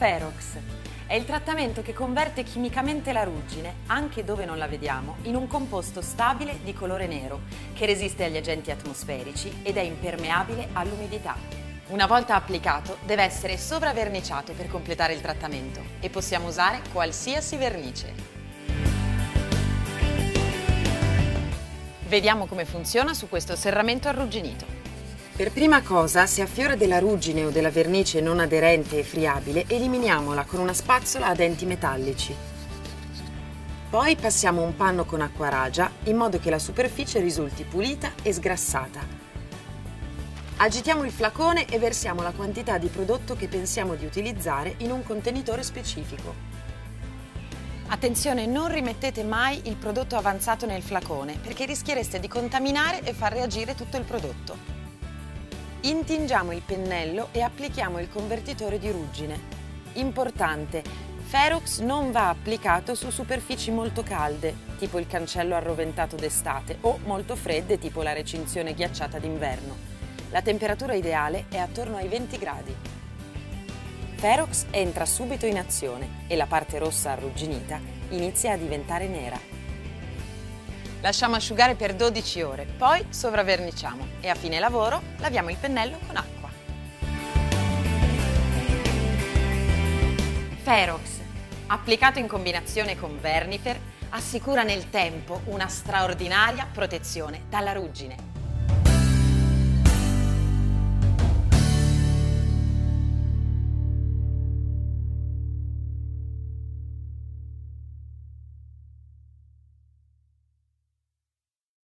Ferox è il trattamento che converte chimicamente la ruggine, anche dove non la vediamo, in un composto stabile di colore nero che resiste agli agenti atmosferici ed è impermeabile all'umidità. Una volta applicato deve essere sovraverniciato per completare il trattamento e possiamo usare qualsiasi vernice. Vediamo come funziona su questo serramento arrugginito. Per prima cosa, se affiora della ruggine o della vernice non aderente e friabile, eliminiamola con una spazzola a denti metallici. Poi passiamo un panno con acqua ragia in modo che la superficie risulti pulita e sgrassata. Agitiamo il flacone e versiamo la quantità di prodotto che pensiamo di utilizzare in un contenitore specifico. Attenzione, non rimettete mai il prodotto avanzato nel flacone perché rischiereste di contaminare e far reagire tutto il prodotto. Intingiamo il pennello e applichiamo il convertitore di ruggine. Importante, Ferox non va applicato su superfici molto calde, tipo il cancello arroventato d'estate, o molto fredde, tipo la recinzione ghiacciata d'inverno. La temperatura ideale è attorno ai 20 gradi. Ferox entra subito in azione e la parte rossa arrugginita inizia a diventare nera. Lasciamo asciugare per 12 ore, poi sovraverniciamo e a fine lavoro laviamo il pennello con acqua. Ferox, applicato in combinazione con Vernifer, assicura nel tempo una straordinaria protezione dalla ruggine.